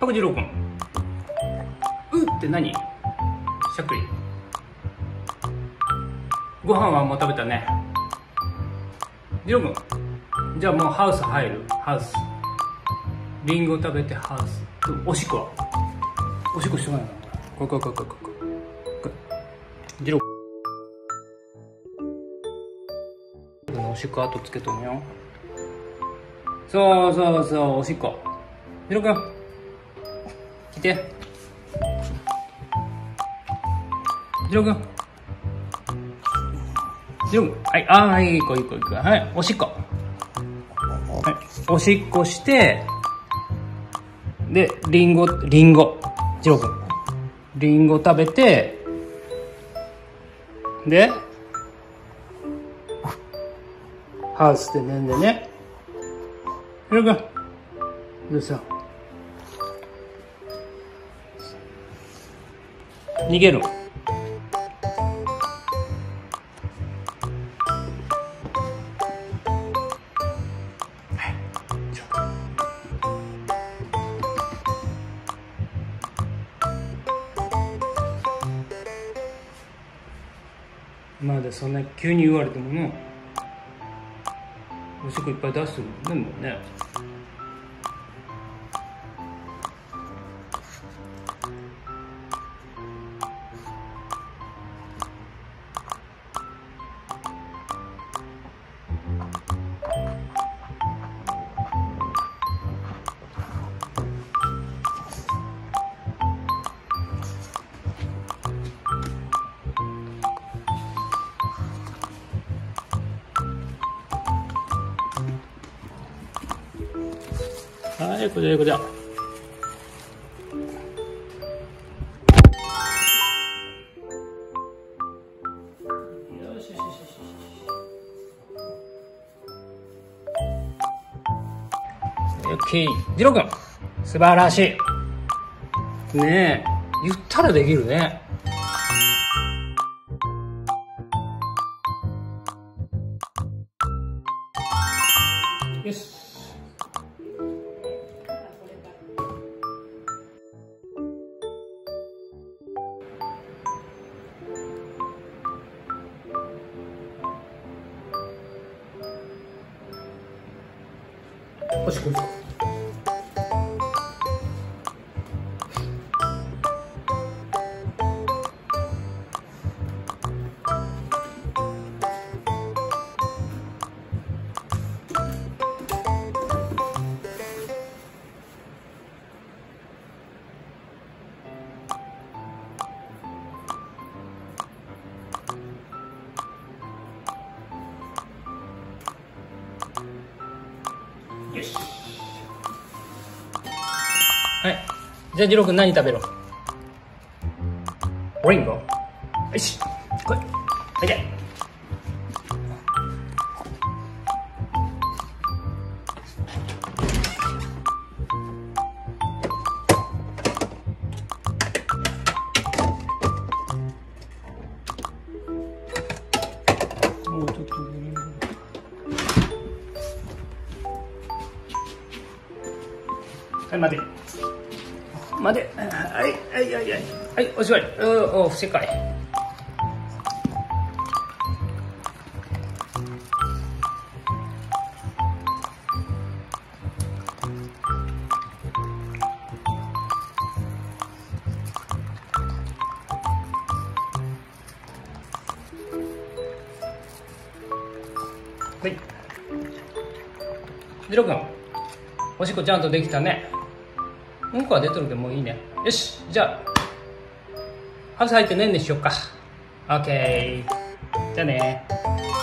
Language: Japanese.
パク次郎くんうって何？しゃっくり。ご飯はもう食べたね。次郎くんじゃあもうハウス入る？ハウス。リンゴ食べてハウス。おしっこは？おしっこしてない。なこれこれこれこれこれこれ次郎おしっこ後つけとんよそうそうそうおしっこ次郎くん来て。次郎くん次郎くんはい。あーはい行こう行こう行こうはい。おしっこ。はい。おしっこしてでリンゴリンゴ。次郎くんリンゴ食べてでハウスで寝んでね。次郎くんどうした？逃げるまだそんな急に言われてもねおしっこいっぱい出すもんねもうね。はいこれでこれでよしよしよしよし。オッケージロ君。素晴らしい。ねえ。言ったらできるね。よし。おしっこ行こうよし。はい。じゃあ次郎君何食べろ？リンゴ。よし。来い。はい。でもうちょっとはい、待て。待て。はい、はい、はい、はい。はい、おしまい。おお、不正解。はい。ジロー君、おしっこちゃんとできたね。うん。こは出てるけどもういいね。よし、じゃあ、ハウス入ってねん。でしよっか。オッケー。じゃあね。